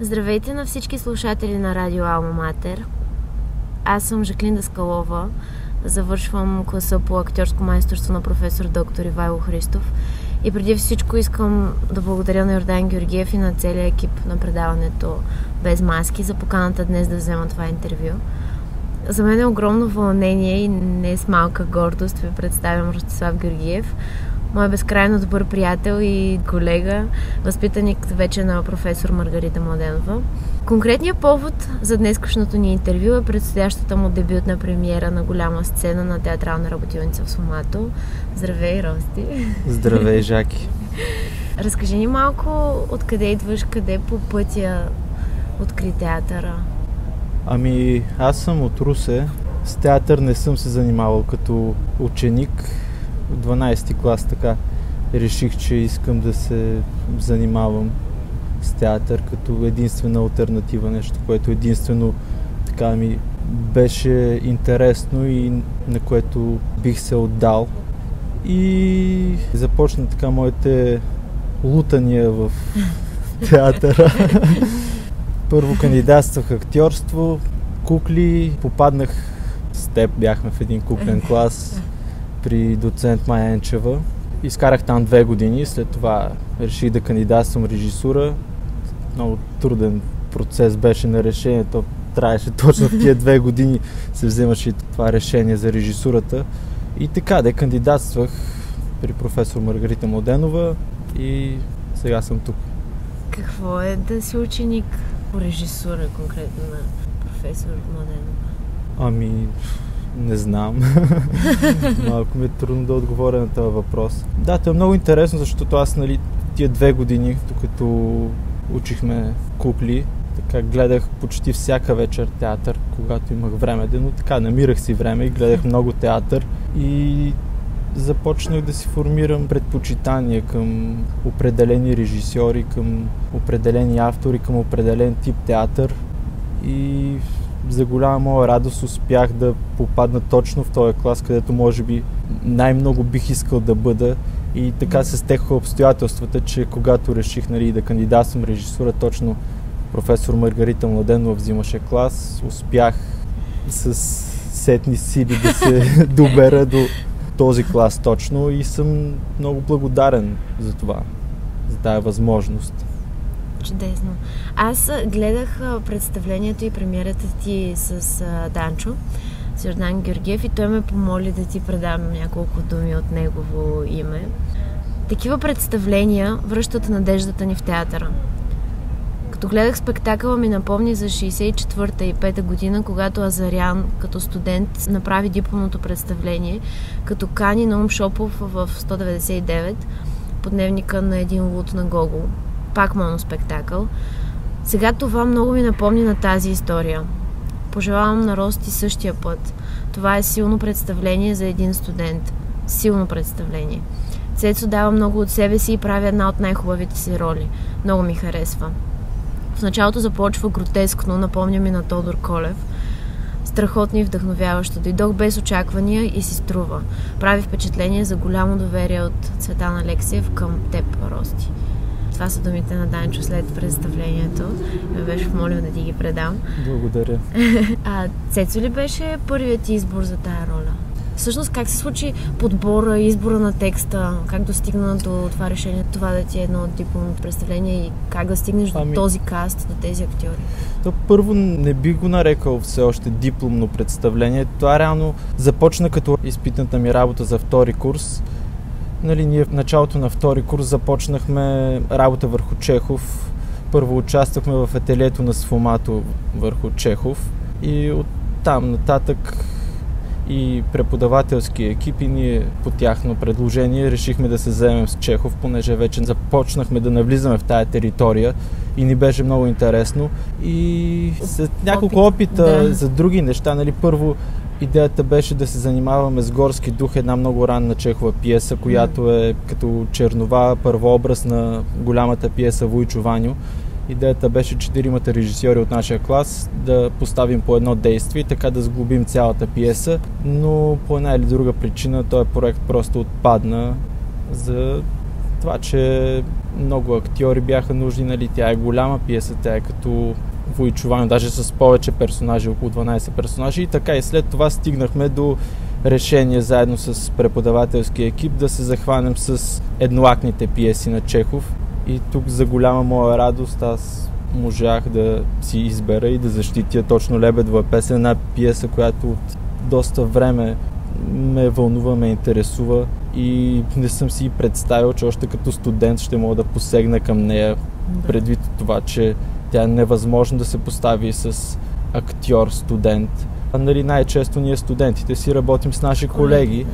Здравейте на всички слушатели на Радио Алма Матер. Аз съм Жаклин Даскалова. Завършвам класа по актьорско майсторство на професор доктор Ивайло Христов. И преди всичко искам да благодаря на Йордан Георгиев и на целия екип на предаването Без маски за поканата днес да взема това интервю. За мен е огромно вълнение и не с малка гордост ви представям Ростислав Георгиев, мой безкрайно добър приятел и колега, възпитаник вече на професор Маргарита Младенова. Конкретният повод за днескашното ни интервю е предстоящата му дебютна премиера на голяма сцена на театрална работилница в Сумато. Здравей, Рости! Здравей, Жаки! Разкажи ни малко откъде идваш, къде по пътя откри театъра? Ами, аз съм от Русе. С театър не съм се занимавал като ученик 12 клас така реших, че искам да се занимавам с театър като единствена альтернатива, нещо, което единствено така ми беше интересно и на което бих се отдал. И започна така моите лутания в театъра. Първо кандидатствах актьорство, кукли, попаднах с теб, бяхме в един куклен клас при доцент Майя Енчева. Изкарах там две години, след това реших да кандидатствам режисура. Много труден процес беше на решението. Трябваше точно в тия две години се вземаше това решение за режисурата. И така, да кандидатствах при професор Маргарита Моденова и сега съм тук. Какво е да си ученик по режисура конкретно на професор Моденова? Ами, не знам. Малко ми е трудно да отговоря на този въпрос. Да, това е много интересно, защото аз, нали, тия две години, докато учихме кукли, така гледах почти всяка вечер театър, когато имах време, но така намирах си време и гледах много театър и започнах да си формирам предпочитания към определени режисьори, към определени автори, към определен тип театър и за голяма моя радост успях да попадна точно в този клас, където може би най-много бих искал да бъда. И така се стеха обстоятелствата, че когато реших нали, да кандидатствам режисура, точно професор Маргарита Младенова взимаше клас, успях с сетни сили да се добера до този клас точно и съм много благодарен за това, за тази възможност. Чудесно. Аз гледах представлението и премиерата ти с Данчо, с Йордан Георгиев и той ме помоли да ти предам няколко думи от негово име. Такива представления връщат надеждата ни в театъра. Като гледах спектакъла ми напомни за 64-та и 5-та година, когато Азарян като студент направи дипломното представление, като кани на Шопов в 199 по дневника на един лут на Гогол пак моноспектакъл. Сега това много ми напомни на тази история. Пожелавам на Рости същия път. Това е силно представление за един студент. Силно представление. Цецо дава много от себе си и прави една от най-хубавите си роли. Много ми харесва. В началото започва гротескно, напомня ми на Тодор Колев. Страхотно и вдъхновяващо. Дойдох без очаквания и си струва. Прави впечатление за голямо доверие от Цветан Алексиев към теб, Рости. Това са думите на Данчо след представлението. Ме беше помолил да ти ги предам. Благодаря. А Цецо ли беше първият ти избор за тая роля? Всъщност как се случи подбора, избора на текста? Как достигна до това решение, това да ти е едно дипломно представление и как да стигнеш ами... до този каст, до тези актьори? То първо не би го нарекал все още дипломно представление. Това реално започна като изпитната ми работа за втори курс Нали, ние в началото на втори курс започнахме работа върху Чехов. Първо участвахме в ателието на Сфомато върху Чехов и от там нататък и преподавателски екип и ние по тяхно предложение решихме да се заемем с Чехов, понеже вече започнахме да навлизаме в тая територия и ни беше много интересно. И след няколко опита да. за други неща, нали, първо Идеята беше да се занимаваме с горски дух, една много ранна чехова пиеса, която е като чернова първообраз на голямата пиеса Войчо Ваню. Идеята беше четиримата режисьори от нашия клас да поставим по едно действие така да сглобим цялата пиеса, но по една или друга причина този проект просто отпадна за това, че много актьори бяха нужни, нали, тя е голяма пиеса, тя е като Войчован, даже с повече персонажи, около 12 персонажи. И така и след това стигнахме до решение заедно с преподавателския екип да се захванем с едноакните пиеси на Чехов. И тук за голяма моя радост аз можах да си избера и да защитя точно Лебедова песен, една пиеса, която от доста време ме вълнува, ме интересува. И не съм си представил, че още като студент ще мога да посегна към нея, предвид това, че тя е невъзможно да се постави с актьор, студент. А, нали, най-често ние студентите си работим с наши колеги.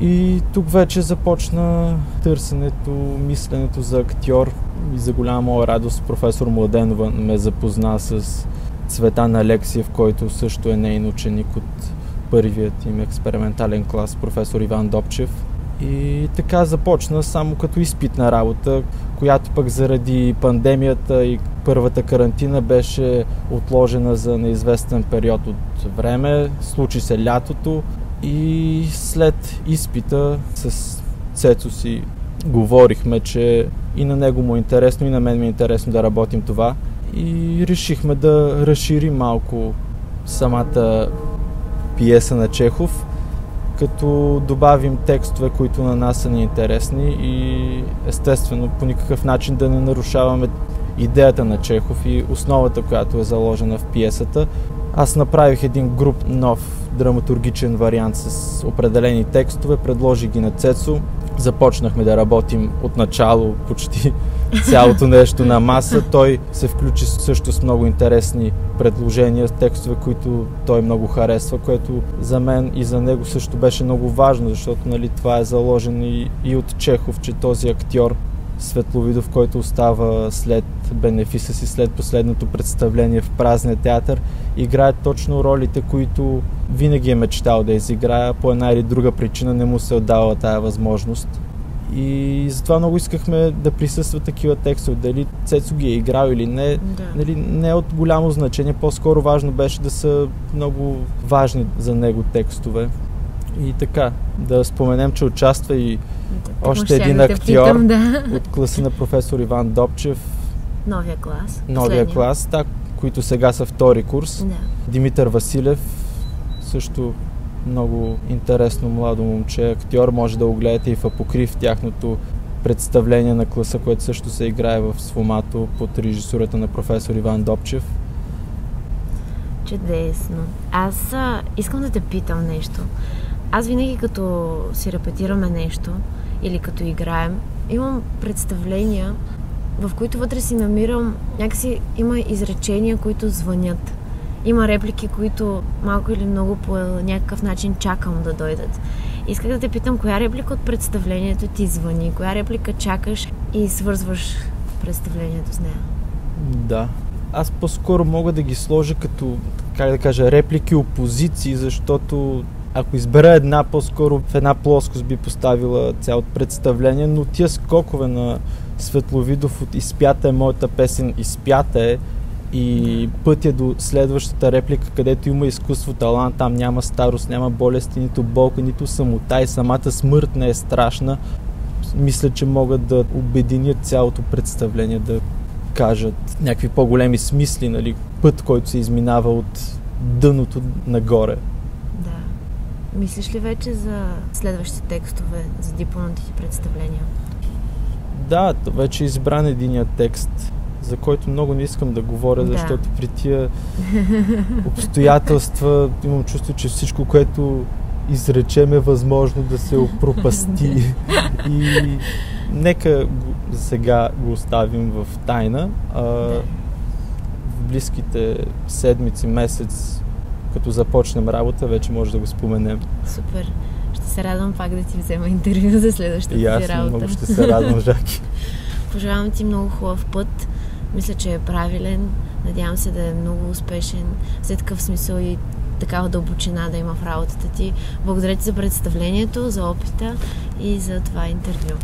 И тук вече започна търсенето, мисленето за актьор и за голяма моя радост професор Младенова ме запозна с Цветан Алексиев, който също е нейн ученик от първият им експериментален клас, професор Иван Добчев. И така започна само като изпитна работа, която пък заради пандемията и първата карантина беше отложена за неизвестен период от време. Случи се лятото и след изпита с Цецо си говорихме, че и на него му е интересно, и на мен ми е интересно да работим това. И решихме да разширим малко самата пиеса на Чехов, като добавим текстове, които на нас са ни интересни и естествено по никакъв начин да не нарушаваме идеята на Чехов и основата, която е заложена в пиесата. Аз направих един груп нов драматургичен вариант с определени текстове, предложих ги на Цецо, започнахме да работим от начало почти цялото нещо на маса. Той се включи също с много интересни предложения, текстове, които той много харесва, което за мен и за него също беше много важно, защото нали, това е заложено и, и от Чехов, че този актьор Светловидов, който остава след бенефиса си, след последното представление в празния театър, играе точно ролите, които винаги е мечтал да изиграя. По една или друга причина не му се отдава тая възможност. И затова много искахме да присъстват такива текстове. Дали Цецо ги е играл или не, да. нали, не е от голямо значение. По-скоро важно беше да са много важни за него текстове. И така, да споменем, че участва и да, още един да актьор питам, да. от класа на професор Иван Добчев. Новия клас. Новия Последния. клас, да, които сега са втори курс. Да. Димитър Василев, също много интересно младо момче, актьор. Може да го гледате и в Апокрив тяхното представление на класа, което също се играе в Сфомато под режисурата на професор Иван Добчев. Чудесно. Аз а, искам да те питам нещо. Аз винаги като си репетираме нещо или като играем, имам представления, в които вътре си намирам, някакси има изречения, които звънят. Има реплики, които малко или много по някакъв начин чакам да дойдат. Исках да те питам, коя реплика от представлението ти звъни, коя реплика чакаш и свързваш представлението с нея? Да. Аз по-скоро мога да ги сложа като, как да кажа, реплики, опозиции, защото ако избера една, по-скоро в една плоскост би поставила цялото представление, но тия скокове на Светловидов от Изпята е моята песен, Изпята е и пътя до следващата реплика, където има изкуство, талант, там няма старост, няма болести, нито болка, нито самота и самата смърт не е страшна. Мисля, че могат да обединят цялото представление, да кажат някакви по-големи смисли, нали, път, който се изминава от дъното нагоре. Мислиш ли вече за следващите текстове за дипломните ти представления? Да, вече е избран единият текст, за който много не искам да говоря, да. защото при тия обстоятелства имам чувство, че всичко, което изречем е възможно да се опропасти. И нека сега го оставим в тайна. А, в близките седмици, месец като започнем работа, вече може да го споменем. Супер. Ще се радвам пак да ти взема интервю за следващата и аз ти работа. много ще се радвам, Жаки. Пожелавам ти много хубав път. Мисля, че е правилен. Надявам се да е много успешен. След такъв смисъл и такава дълбочина да има в работата ти. Благодаря ти за представлението, за опита и за това интервю.